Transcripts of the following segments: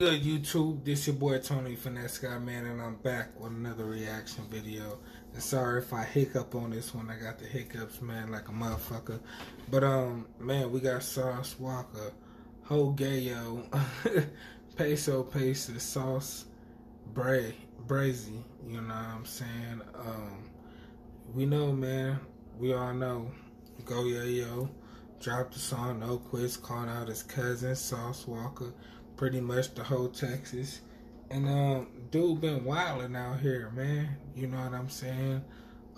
Good YouTube, this your boy Tony Finesse God Man, and I'm back with another reaction video. And sorry if I hiccup on this one, I got the hiccups, man, like a motherfucker. But um, man, we got Sauce Walka, Hoe Gayo, Peso Peso, Sauce Bray, Bhrazy. You know what I'm saying? Um, we know, man. We all know. Go Yayo, dropped the song No Quiz, calling out his cousin Sauce Walka pretty much the whole Texas. And um, dude been wilding out here, man. You know what I'm saying?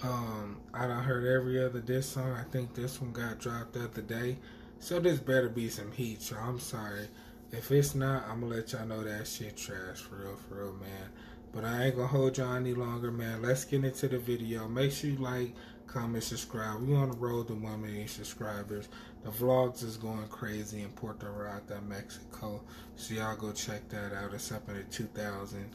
Um, I done heard every other diss song. I think this one got dropped the other day. So this better be some heat, so I'm sorry. If it's not, I'm gonna let y'all know that shit trash for real, for real, man. But I ain't gonna hold y'all any longer, man. Let's get into the video. Make sure you like, comment, subscribe. We on the road to 1 million subscribers. The vlogs is going crazy in Puerto Vallarta, Mexico. So y'all go check that out. It's up in the 2,000,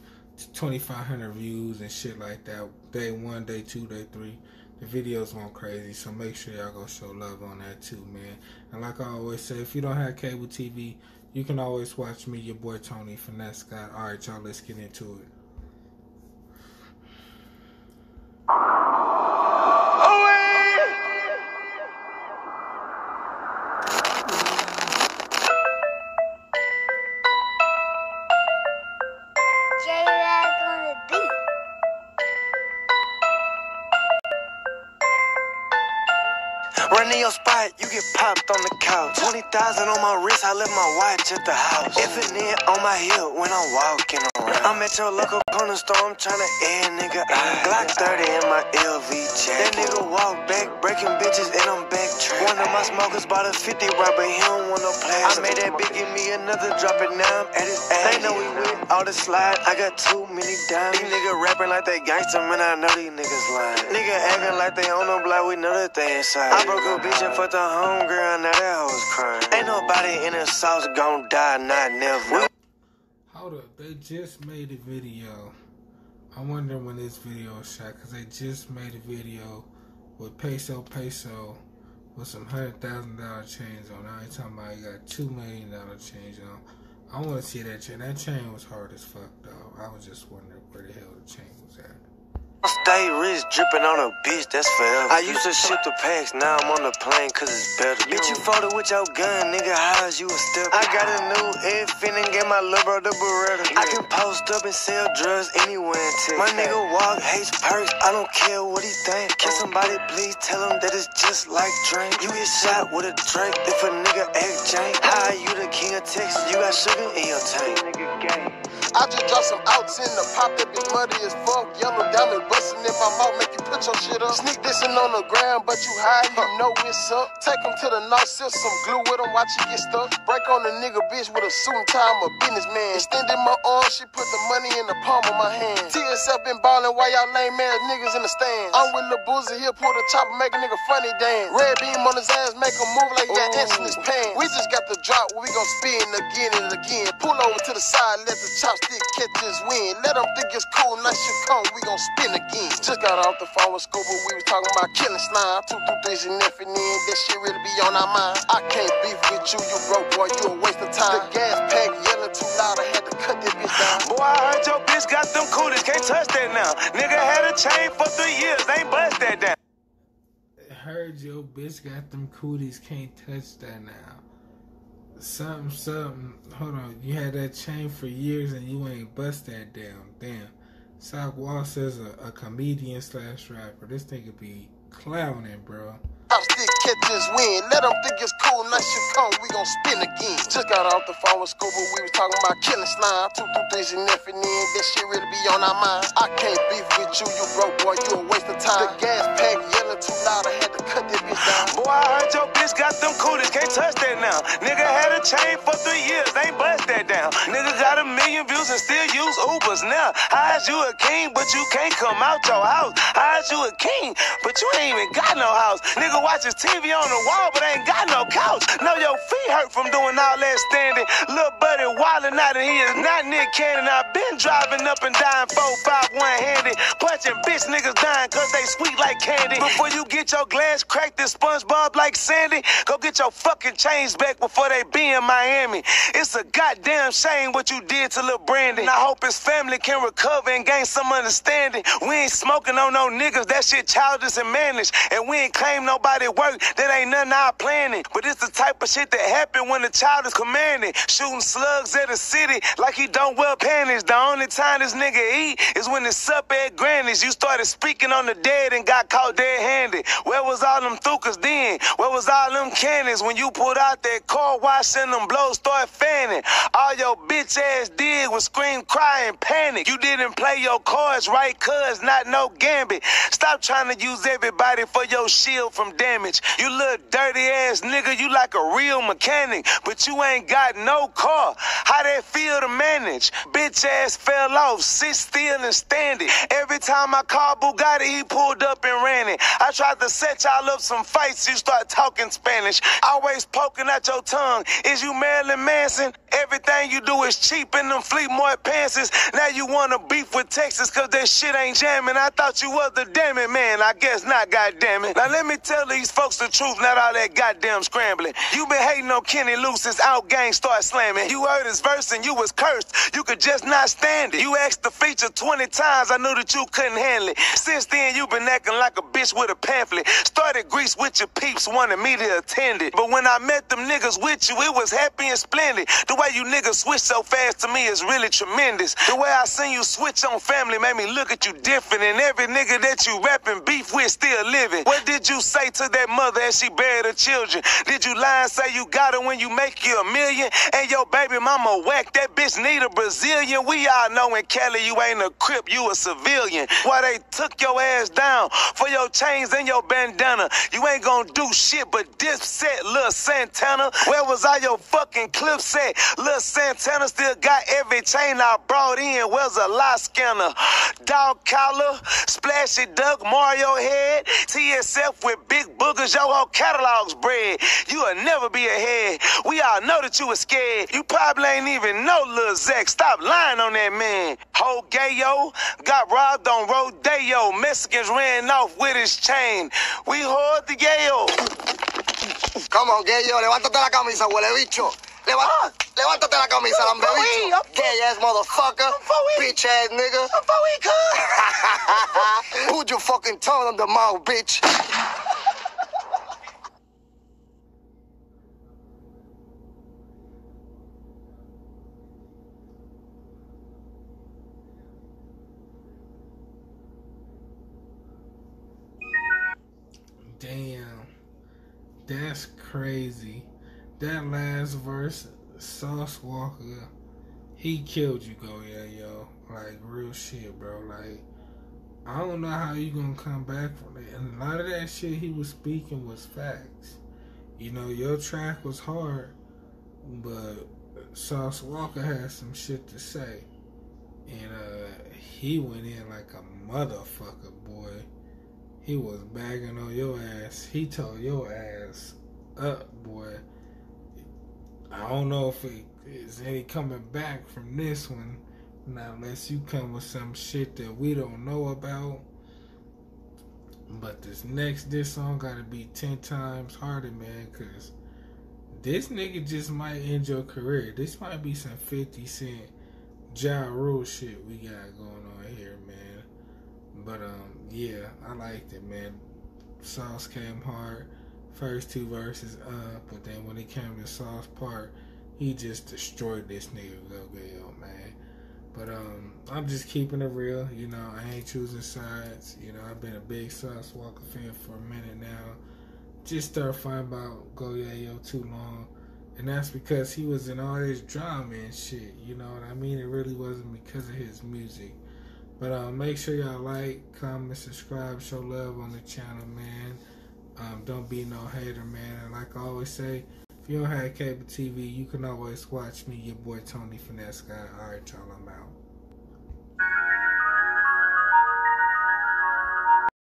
2,500 views and shit like that. Day one, day two, day three. The videos going crazy, so make sure y'all go show love on that too, man. And like I always say, if you don't have cable TV, you can always watch me, your boy Tony Finesse God. Alright, y'all, let's get into it. Run in your spot, you get popped on the couch. 20,000 on my wrist, I left my watch at the house. If it in on my hip when I'm walking around. I'm at your local corner store, I'm tryna air nigga out. Glock 30 in my LV jacket. That nigga walk back, breaking bitches, and I'm back. One of my smokers bought a 50 right, but he don't want no play. I made that bitch give me another drop it now, I'm at his ass. They know we with all the slide, I got too many dimes. These niggas rapping like they gangster, man, I know these niggas lying. Acting like they on the block, we know that they inside. I broke a bitch and fucked a homegirl, now that hoes crying. Ain't nobody in the sauce gon' die, not never. Hold up, they just made a video. I wonder when this video was shot, because they just made a video with Peso Peso with some hundred thousand dollar chains on. Now he's talking about he got two million dollar change on. I want to see that chain. That chain was hard as fuck, though. I was just wondering where the hell the chain was at. Stay rich, dripping on a bitch, that's forever. I used to ship the packs, now I'm on the plane, cause it's better. Bitch, you folded with your gun, nigga, how is you a step? I got a new Ed Finnan, get my little bro the Beretta. I can post up and sell drugs anywhere in Texas. My nigga walk, hates perks, I don't care what he think. Can somebody please tell him that it's just like drink? You get shot with a drink if a nigga act jank. How you the king of Texas, you got sugar in your tank. I just dropped some outs in the pop that be muddy as fuck. Yellow diamond bustin' in my mouth, make you put your shit up. Sneak dissing on the ground, but you high, you know it's up. Take him to the north, seal some glue with him, watch you get stuck. Break on the nigga bitch with a suit and tie, I'm a businessman. Extended my arm, she put the money in the palm of my hand. TSF been ballin' while y'all lame ass niggas in the stands. I'm with the Boozy, he'll pull the chopper, make a nigga funny dance. Red beam on his ass, make him move like he got ants in his pants. We just got the drop, we gon' spin again and again. Pull over to the side, let the chopstick catch this wind. Let them think it's cool, nice shit come, we gon' spin again. Just got off the phone with Scuba, we was talking about killing slime. Two, two, threes and nothing in, that shit really be on our mind. I can't beef with you, you broke boy, you a waste of time. The gas pack yelling too loud, I had to cut this bitch down. Boy, I heard your bitch got them cooties, can't touch that now. Nigga had a chain for three years, ain't bust that down. Heard your bitch got them cooties, can't touch that now. Something, something. Hold on, you had that chain for years and you ain't bust that down. Damn. Sauce Walka's a, a comedian slash rapper. This nigga be clowning, bro. Catch this wind. Let them think it's cool, nice shit come, we gon' spin again. Just got off the phone with Scuba, we was talking about killing slime. Two, two, threes and nothing in, that shit really be on our mind. I can't beef with you, you broke boy, you a waste of time. The gas pack yelling too loud, I had to cut that bitch down. Boy, I heard your bitch got them cooties, can't touch that now. Nigga had a chain for three years, ain't bust that down. Nigga got a million views and still use Ubers now. How is you a king, but you can't come out your house? How is you a king, but you ain't even got no house? Nigga watch his team TV on the wall, but ain't got no couch. Know your feet hurt from doing all that standing. Little buddy wildin' out and he is not Nick Cannon. I've been driving up and down 451 handed, punching bitch niggas dying cause they sweet like candy. Before you get your glass cracked and SpongeBob like Sandy, go get your fucking chains back before they be in Miami. It's a goddamn shame what you did to little Brandon. I hope his family can recover and gain some understanding. We ain't smoking on no niggas, that shit childish and mannish. And we ain't claim nobody work, that ain't nothing our planning. But it's the type of shit that happen when the child is commanding. Shooting slugs at a city like he don't wear panties. The only time this nigga eat is when it's up at Granny's. You started speaking on the dead and got caught dead-handed. Where was all them thukas then? Where was all them cannons when you pulled out that car wash and them blows started fanning? All your bitch ass did was scream, cry, and panic. You didn't play your cards right, cuz not no gambit. Stop trying to use everybody for your shield from damage. You little dirty ass nigga, you like a real mechanic, but you ain't got no car. How that feel to manage? Bitch ass fell off, sit still and standing. Every time I call Bugatti, he pulled up and ran it. I tried to set y'all up some fights, you start talking Spanish. Always poking at your tongue. Is you Marilyn Manson? Everything you do is cheap in them Fleetmore pantses. Now you wanna beef with Texas cause that shit ain't jamming. I thought you was the damn it man. I guess not, goddammit. Now let me tell these folks the truth, not all that goddamn scrambling. You been hating on Kenny Lou since Out Gang start slamming. You heard his verse and you was cursed. You could just not stand it. You asked the feature 20 times, I knew that you couldn't handle it. Since then, you been acting like a bitch with a pamphlet. Started grease with your peeps, wanted me to attend it. But when I met them niggas with you, it was happy and splendid. The way you niggas switch so fast to me is really tremendous. The way I seen you switch on family made me look at you different. And every nigga that you rapping beef with still living. What did you say to that mother as she buried her children? Did you lie and say you got her when you make you a million? And your baby mama whack that bitch need a Brazilian? We all know in Cali you ain't a crip, you a civilian. Why they took your ass down for your chains and your bandana? You ain't gonna do shit but dip set, Lil Santana. Where was all your fucking clips at? Lil Santana still got every chain I brought in. Where's a lie scanner? Dog collar, splashy duck, Mario head, TSF with big boogers, your whole catalog's bread. You'll never be ahead. We all know that you was scared. You probably ain't even know Lil Zach. Stop lying on that man. Hoe Gayo got robbed on Rodeo. Mexicans ran off with his chain. We hold the gayo. Come on, Gayo, levántate la camisa, huele bicho. Leva- Ah. levántate la camisa, lambe bicho. we, I'm for- Gay ass motherfucker. I'm for we. Bitch ass nigga. Before we come. Put your fucking tongue on the mouth, bitch. Damn. That's crazy. That last verse, Sauce Walka, he killed you, Go Yayo. Like real shit, bro. Like I don't know how you gonna come back from it. And a lot of that shit he was speaking was facts. You know, your track was hard, but Sauce Walka had some shit to say. And uh he went in like a motherfucker, boy. He was bagging on your ass. He told your ass up, boy. I don't know if it is any coming back from this one. Now, unless you come with some shit that we don't know about. But this next this song gotta be ten times harder, man, cause this nigga just might end your career. This might be some fifty cent Ja Rule shit we got going on here, man. But um, yeah, I liked it, man. Sauce came hard. First two verses up, but then when it came to Sauce part, he just destroyed this nigga Go man. But um, I'm just keeping it real. You know, I ain't choosing sides. You know, I've been a big Sauce Walka fan for a minute now. Just started finding about Go Yayo too long. And that's because he was in all this drama and shit. You know what I mean? It really wasn't because of his music. But uh, make sure y'all like, comment, subscribe, show love on the channel, man. Um, don't be no hater, man. And like I always say, if you don't have cable TV, you can always watch me, your boy Tony Finesse God. All right, y'all, I'm out.